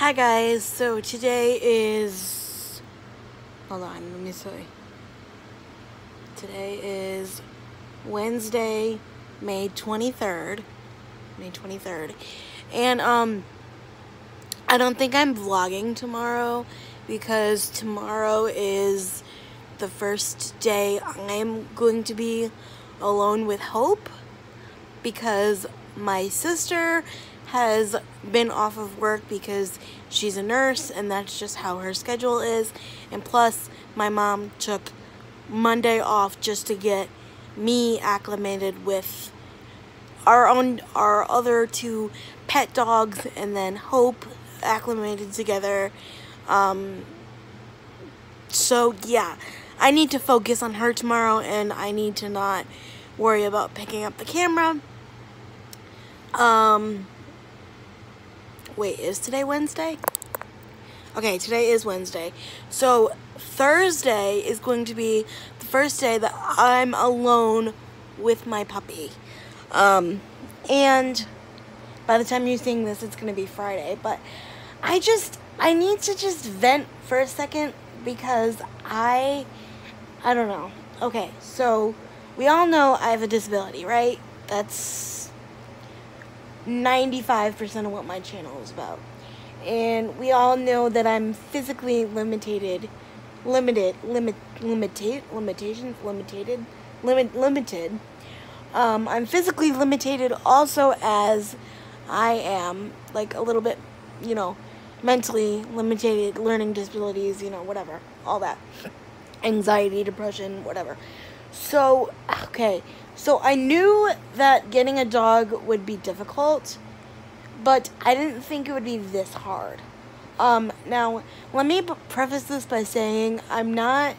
Hi guys, so today is, hold on, let me see. Today is Wednesday, May 23rd, May 23rd, and um, I don't think I'm vlogging tomorrow because tomorrow is the first day I'm going to be alone with Hope because my sister has been off of work because she's a nurse and that's just how her schedule is. And plus, my mom took Monday off just to get me acclimated with our own our other two pet dogs and then Hope acclimated together. Um, so yeah, I need to focus on her tomorrow and I need to not worry about picking up the camera. Um, wait, is today Wednesday? Okay, today is Wednesday. So Thursday is going to be the first day that I'm alone with my puppy. Um, and by the time you're seeing this, it's going to be Friday. But I just, I need to just vent for a second because I, I don't know. Okay, so we all know I have a disability, right? That's 95% of what my channel is about. And we all know that I'm physically limited, limited, limit, limited, limitations, limited, limit, limited. Um, I'm physically limited also as I am, like, a little bit, you know, mentally limited, learning disabilities, you know, whatever, all that. Anxiety, depression, whatever. So, okay, so I knew that getting a dog would be difficult, but I didn't think it would be this hard. Um, now, let me preface this by saying I'm not.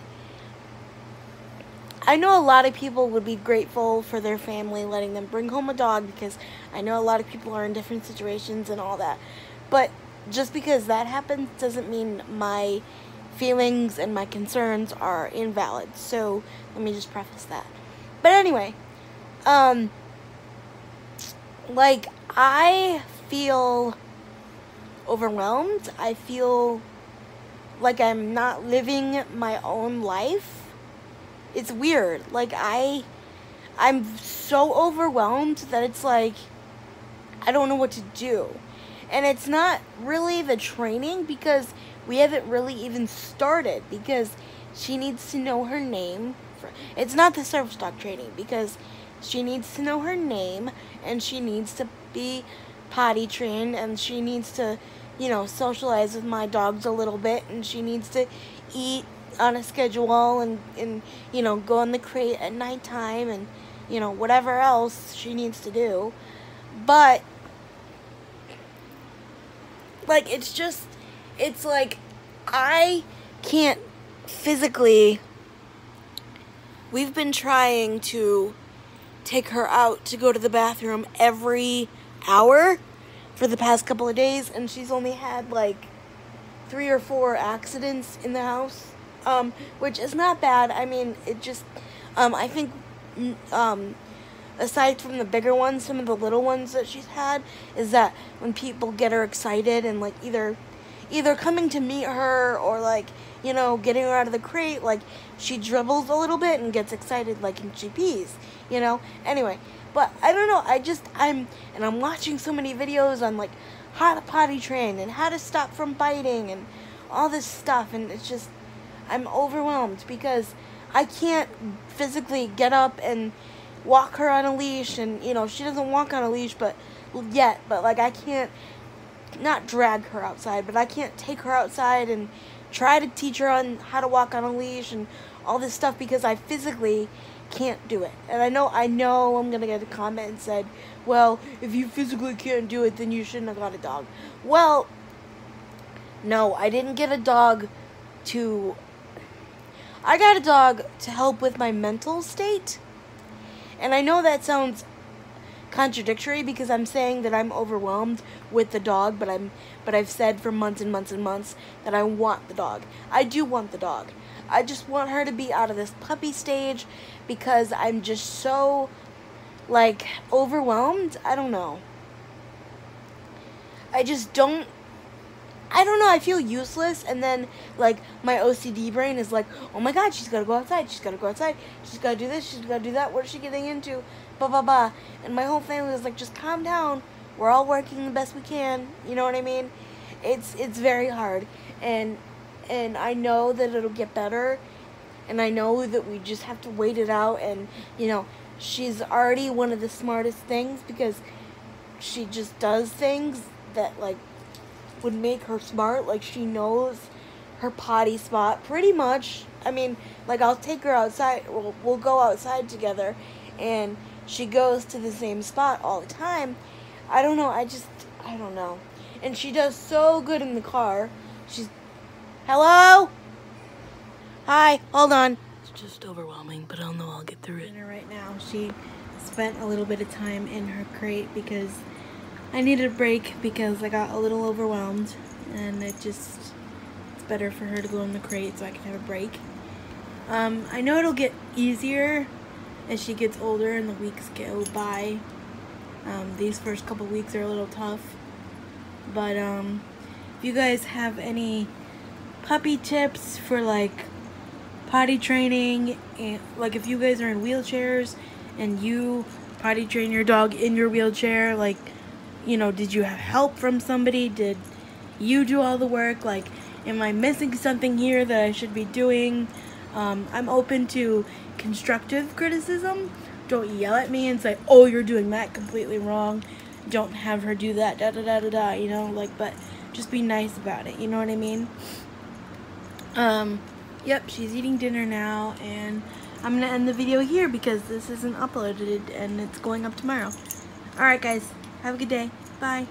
I know a lot of people would be grateful for their family letting them bring home a dog because I know a lot of people are in different situations and all that. But just because that happens doesn't mean my feelings and my concerns are invalid. So let me just preface that. But anyway, um, like, I feel overwhelmed. I feel like I'm not living my own life. It's weird. Like, I, I'm so overwhelmed that it's like, I don't know what to do. And it's not really the training because we haven't really even started because she needs to know her name. It's not the service dog training because she needs to know her name and she needs to be potty trained and she needs to, you know, socialize with my dogs a little bit and she needs to eat on a schedule and, and you know, go in the crate at nighttime and, you know, whatever else she needs to do. But, like, it's just, it's like, I can't physically, we've been trying to take her out to go to the bathroom every hour for the past couple of days, and she's only had like three or four accidents in the house, um, which is not bad. I mean, it just, um, I think, um, aside from the bigger ones, some of the little ones that she's had is that when people get her excited and like either, either coming to meet her or like you know, getting her out of the crate, like, she dribbles a little bit and gets excited, like, and she pees, you know? Anyway, but I don't know, I just, I'm, and I'm watching so many videos on, like, how to potty train and how to stop from biting and all this stuff, and it's just, I'm overwhelmed because I can't physically get up and walk her on a leash, and, you know, she doesn't walk on a leash, but, yet, but, like, I can't, not drag her outside, but I can't take her outside and try to teach her on how to walk on a leash and all this stuff because I physically can't do it. And I know I know I'm gonna get a comment and said, well, if you physically can't do it, then you shouldn't have got a dog. Well, no, I didn't get a dog to. I got a dog to help with my mental state. And I know that sounds contradictory because I'm saying that I'm overwhelmed with the dog, but I'm but I've said for months and months and months that I want the dog. I do want the dog. I just want her to be out of this puppy stage because I'm just so like overwhelmed. I don't know. I just don't I don't know, I feel useless and then like my OCD brain is like, "Oh my god, she's got to go outside. She's got to go outside. She's got to do this, she's got to do that. What is she getting into?" Blah blah blah. And my whole family was like, "Just calm down. We're all working the best we can." You know what I mean? It's it's very hard. And and I know that it'll get better. And I know that we just have to wait it out and, you know, she's already one of the smartest things because she just does things that like would make her smart. Like she knows her potty spot pretty much. I mean, like I'll take her outside. We'll, we'll go outside together, and she goes to the same spot all the time. I don't know. I just I don't know. And she does so good in the car. She's hello. Hi. Hold on. It's just overwhelming, but I'll know I'll get through it. Right now, she spent a little bit of time in her crate because I needed a break because I got a little overwhelmed and it just it's better for her to go in the crate so I can have a break. Um, I know it'll get easier as she gets older and the weeks go by. Um, these first couple weeks are a little tough. But um, if you guys have any puppy tips for like potty training and like if you guys are in wheelchairs and you potty train your dog in your wheelchair like you know, did you have help from somebody? Did you do all the work? Like, am I missing something here that I should be doing? Um, I'm open to constructive criticism. Don't yell at me and say, oh, you're doing that completely wrong. Don't have her do that, da da da da da, you know, like, but just be nice about it, you know what I mean? Um, yep, she's eating dinner now, and I'm gonna end the video here because this isn't uploaded and it's going up tomorrow. Alright, guys. Have a good day. Bye.